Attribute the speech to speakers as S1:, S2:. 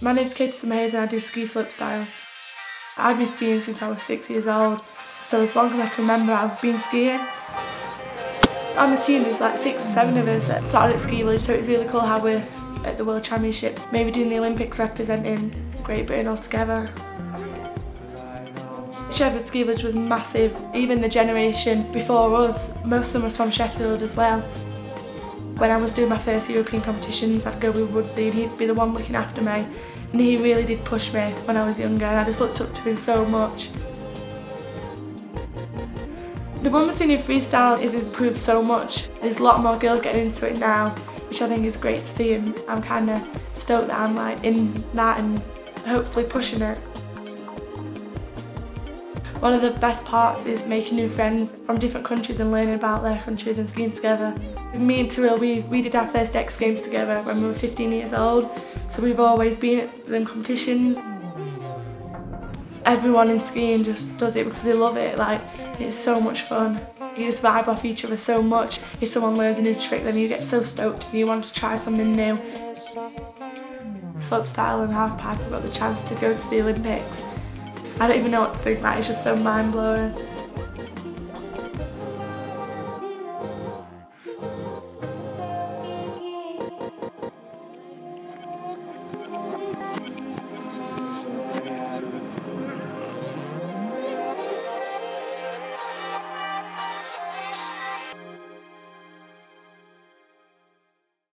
S1: My name's Katie Summerhayes and I do ski slopestyle. I've been skiing since I was six years old, so as long as I can remember I've been skiing. On the team there's like six or seven of us that started at Ski Village, so it's really cool how we're at the World Championships, maybe doing the Olympics representing Great Britain all together. Sheffield Ski Village was massive, even the generation before us, most of them was from Sheffield as well. When I was doing my first European competitions, I'd go with Woodsy and he'd be the one looking after me. And he really did push me when I was younger and I just looked up to him so much. The women's in freestyle is improved so much. There's a lot more girls getting into it now, which I think is great to see and I'm kind of stoked that I'm like in that and hopefully pushing it. One of the best parts is making new friends from different countries and learning about their countries and skiing together. Me and Tiril, we, we did our first X Games together when we were 15 years old, so we've always been at them competitions. Everyone in skiing just does it because they love it, like it's so much fun. You just vibe off each other so much. If someone learns a new trick then you get so stoked and you want to try something new. Slopestyle and halfpipe have got the chance to go to the Olympics. I don't even know what to think, that is just so mind blowing.